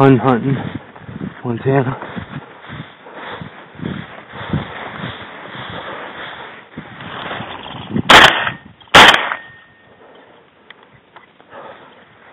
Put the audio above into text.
Hunt hunting, Montana.